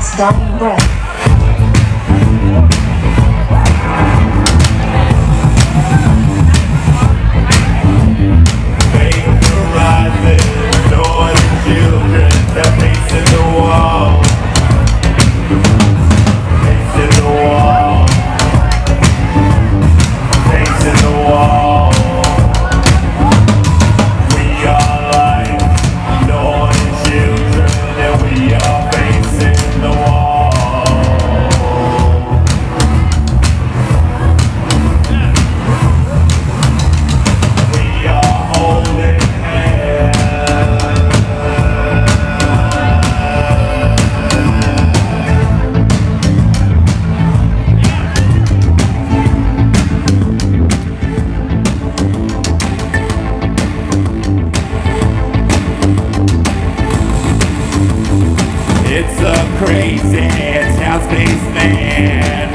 last dying breath. It's a crazy town space man.